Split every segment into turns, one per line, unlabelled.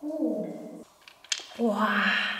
오. 와.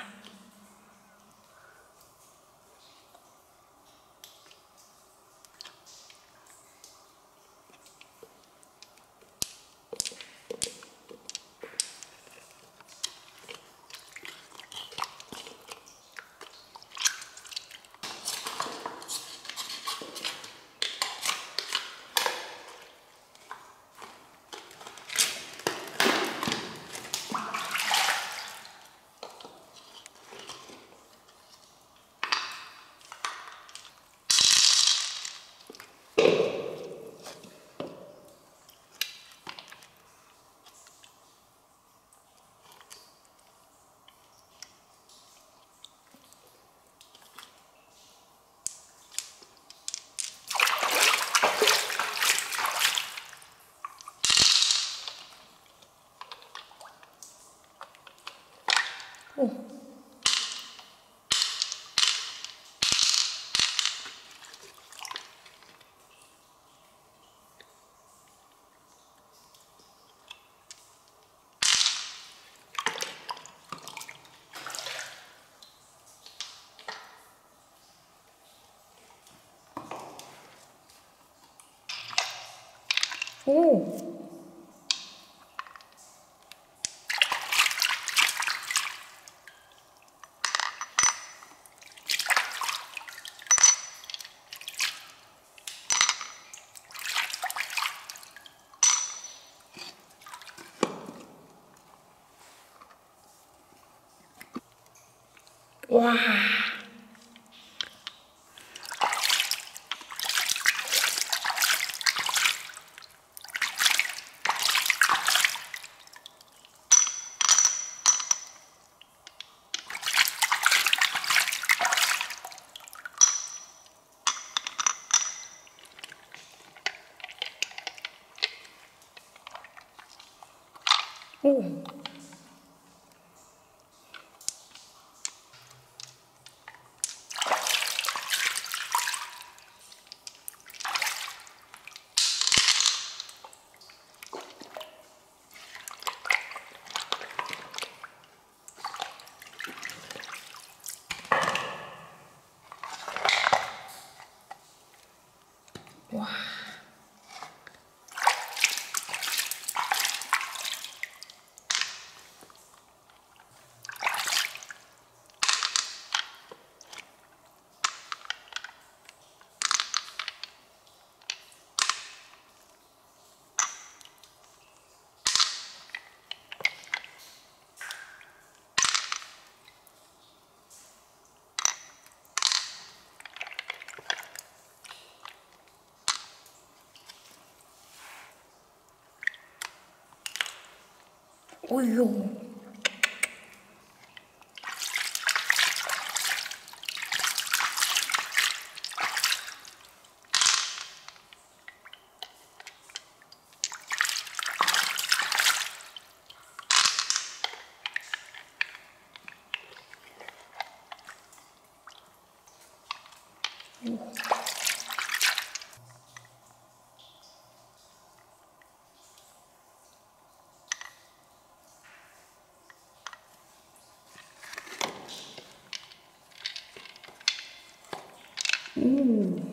오. 와. know 哎呦！嗯。嗯。